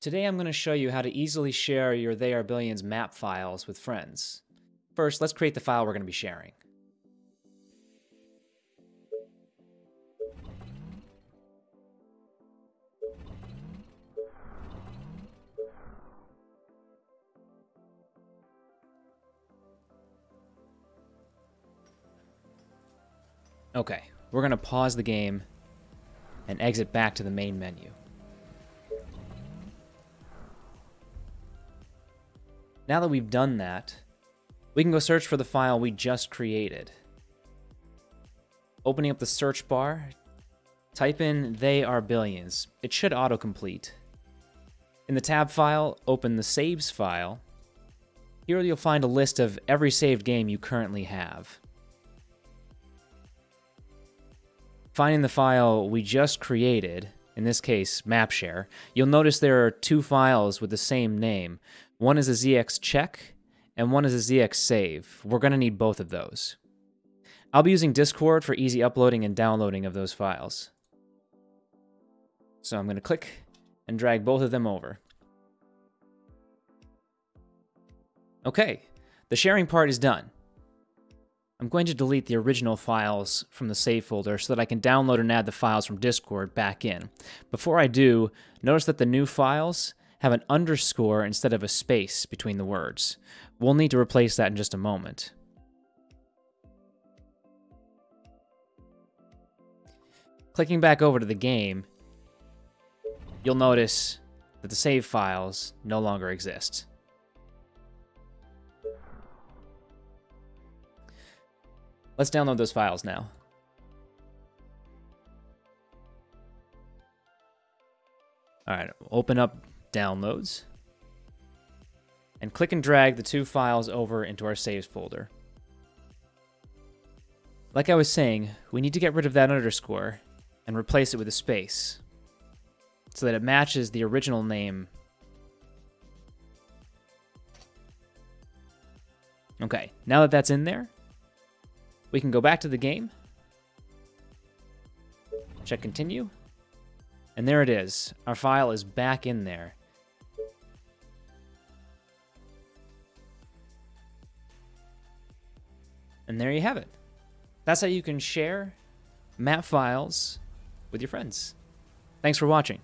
Today I'm going to show you how to easily share your They Are Billions map files with friends. First, let's create the file we're going to be sharing. Okay, we're going to pause the game and exit back to the main menu. Now that we've done that, we can go search for the file we just created. Opening up the search bar, type in they are billions. It should autocomplete. In the tab file, open the saves file. Here you'll find a list of every saved game you currently have. Finding the file we just created, in this case MapShare, you'll notice there are two files with the same name. One is a ZX check and one is a ZX save. We're going to need both of those. I'll be using Discord for easy uploading and downloading of those files. So I'm going to click and drag both of them over. Okay, the sharing part is done. I'm going to delete the original files from the save folder so that I can download and add the files from Discord back in. Before I do, notice that the new files have an underscore instead of a space between the words. We'll need to replace that in just a moment. Clicking back over to the game, you'll notice that the save files no longer exist. Let's download those files now. All right, open up downloads, and click and drag the two files over into our saves folder. Like I was saying, we need to get rid of that underscore and replace it with a space so that it matches the original name. Okay, now that that's in there, we can go back to the game, check continue, and there it is. Our file is back in there. And there you have it. That's how you can share map files with your friends. Thanks for watching.